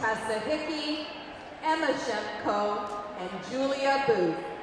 Tessa Hickey, Emma Shemko, and Julia Booth.